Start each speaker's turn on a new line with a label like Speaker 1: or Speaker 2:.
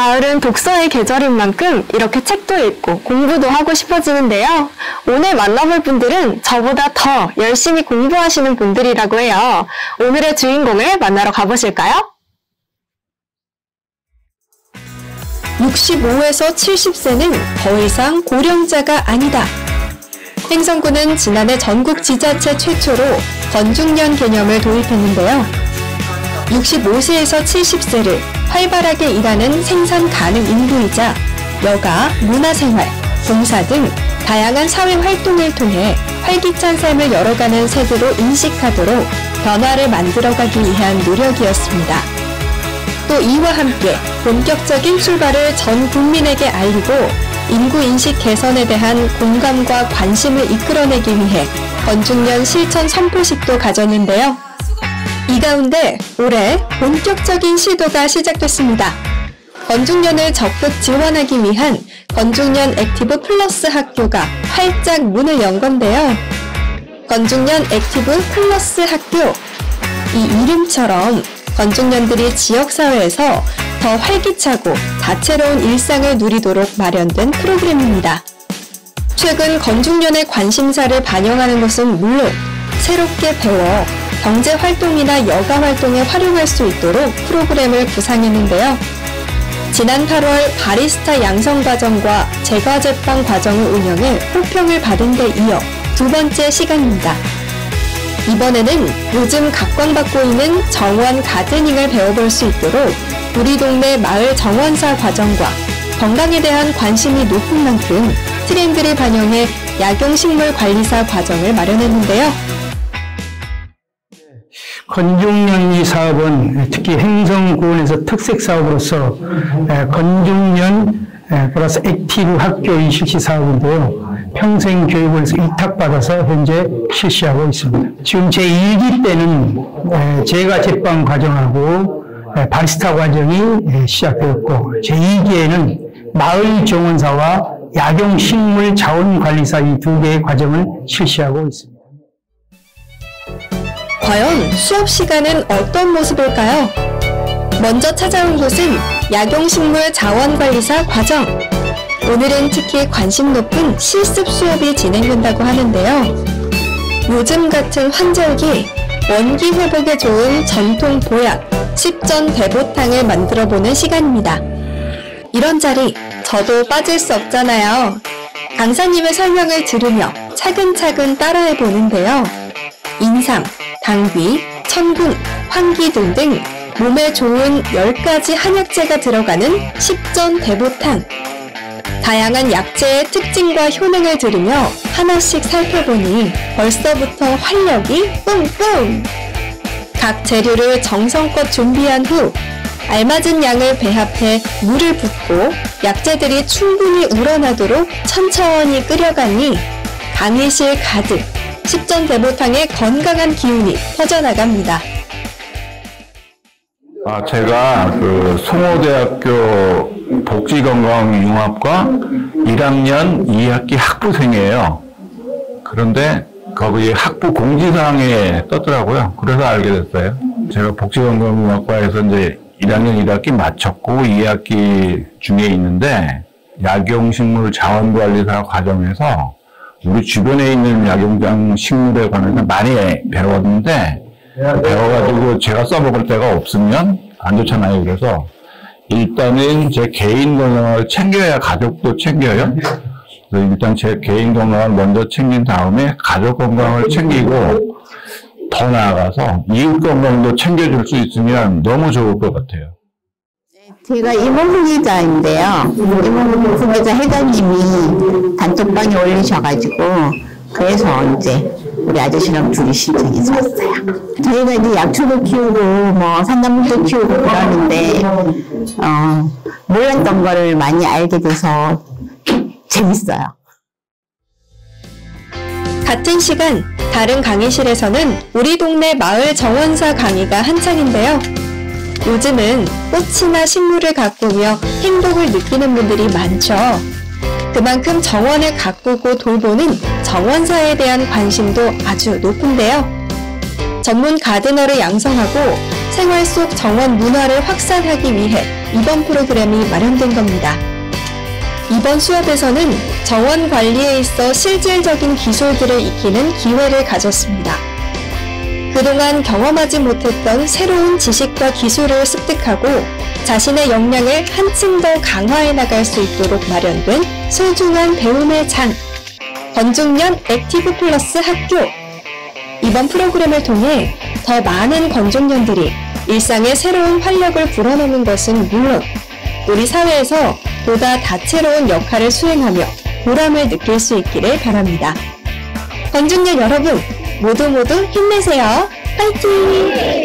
Speaker 1: 가을은 독서의 계절인 만큼 이렇게 책도 읽고 공부도 하고 싶어지는데요. 오늘 만나볼 분들은 저보다 더 열심히 공부하시는 분들이라고 해요. 오늘의 주인공을 만나러 가보실까요?
Speaker 2: 65에서 70세는 더 이상 고령자가 아니다. 행성구는 지난해 전국 지자체 최초로 건중년 개념을 도입했는데요. 65세에서 70세를 활발하게 일하는 생산 가능 인구이자 여가, 문화생활, 봉사 등 다양한 사회 활동을 통해 활기찬 삶을 열어가는 세대로 인식하도록 변화를 만들어가기 위한 노력이었습니다. 또 이와 함께 본격적인 출발을 전 국민에게 알리고 인구 인식 개선에 대한 공감과 관심을 이끌어내기 위해 건중년 실천 선포식도 가졌는데요. 이 가운데 올해 본격적인 시도가 시작됐습니다. 건중년을 적극 지원하기 위한 건중년 액티브 플러스 학교가 활짝 문을 연 건데요. 건중년 액티브 플러스 학교. 이 이름처럼 건중년들이 지역사회에서 더 활기차고 다채로운 일상을 누리도록 마련된 프로그램입니다. 최근 건중년의 관심사를 반영하는 것은 물론 새롭게 배워 경제 활동이나 여가 활동에 활용할 수 있도록 프로그램을 구상했는데요. 지난 8월 바리스타 양성 과정과 제과 제빵 과정을 운영해 호평을 받은 데 이어 두 번째 시간입니다. 이번에는 요즘 각광받고 있는 정원 가드닝을 배워볼 수 있도록 우리 동네 마을 정원사 과정과 건강에 대한 관심이 높은 만큼 트렌드를 반영해 약용식물 관리사 과정을 마련했는데요.
Speaker 3: 건중년 이 사업은 특히 횡성군에서 특색 사업으로서 건중년 플러스 액티브 학교 실시 사업인데요. 평생 교육원에서 위탁받아서 현재 실시하고 있습니다. 지금 제1기 때는 제과 제빵 과정하고 바리스타 과정이 시작되었고 제 2기에는 마을 정원사와 약용식물 자원 관리사 이 두 개의 과정을 실시하고 있습니다.
Speaker 2: 과연 수업 시간은 어떤 모습일까요? 먼저 찾아온 곳은 약용식물 자원관리사 과정. 오늘은 특히 관심 높은 실습 수업이 진행된다고 하는데요. 요즘 같은 환절기, 원기 회복에 좋은 전통 보약, 식전 대보탕을 만들어 보는 시간입니다. 이런 자리, 저도 빠질 수 없잖아요. 강사님의 설명을 들으며 차근차근 따라해 보는데요. 인삼, 당귀, 천분, 황기 등등 몸에 좋은 10가지 한약재가 들어가는 식전 대보탕. 다양한 약재의 특징과 효능을 들으며 하나씩 살펴보니 벌써부터 활력이 뿜뿜! 각 재료를 정성껏 준비한 후 알맞은 양을 배합해 물을 붓고 약재들이 충분히 우러나도록 천천히 끓여가니 강의실 가득 식전 대보탕의 건강한 기운이 퍼져나갑니다.
Speaker 4: 아, 제가 그 송호대학교 복지건강융합과 1학년 2학기 학부생이에요. 그런데 거기 학부 공지사항에 떴더라고요. 그래서 알게 됐어요. 제가 복지건강융합과에서 이제 1학년 1학기 마쳤고 2학기 중에 있는데 약용식물 자원관리사 과정에서 우리 주변에 있는 약용장 식물에 관해서 많이 배웠는데 배워가지고 제가 써먹을 데가 없으면 안 좋잖아요. 그래서 일단은 제 개인 건강을 챙겨야 가족도 챙겨요. 일단 제 개인 건강을 먼저 챙긴 다음에 가족 건강을 챙기고 더 나아가서 이웃 건강도 챙겨줄 수 있으면 너무 좋을 것 같아요.
Speaker 5: 제가 이모후기자인데요. 이모후기자 회장님이 단톡방에 올리셔가지고 그래서 이제 우리 아저씨랑 둘이 신청해서 왔어요. 저희가 이제 약초도 키우고 뭐 산나물도 키우고 그러는데 어, 몰랐던 거를 많이 알게 돼서 재밌어요.
Speaker 2: 같은 시간 다른 강의실에서는 우리 동네 마을 정원사 강의가 한창인데요. 요즘은 꽃이나 식물을 가꾸며 행복을 느끼는 분들이 많죠. 그만큼 정원을 가꾸고 돌보는 정원사에 대한 관심도 아주 높은데요. 전문 가드너를 양성하고 생활 속 정원 문화를 확산하기 위해 이번 프로그램이 마련된 겁니다. 이번 수업에서는 정원 관리에 있어 실질적인 기술들을 익히는 기회를 가졌습니다. 그동안 경험하지 못했던 새로운 지식과 기술을 습득하고 자신의 역량을 한층 더 강화해 나갈 수 있도록 마련된 소중한 배움의 장. 건중년 액티브 플러스 학교. 이번 프로그램을 통해 더 많은 건중년들이 일상의 새로운 활력을 불어넣는 것은 물론 우리 사회에서 보다 다채로운 역할을 수행하며 보람을 느낄 수 있기를 바랍니다. 건중년 여러분, 모두 모두 힘내세요. 파이팅!